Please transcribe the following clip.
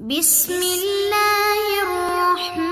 بسم الله الرحمن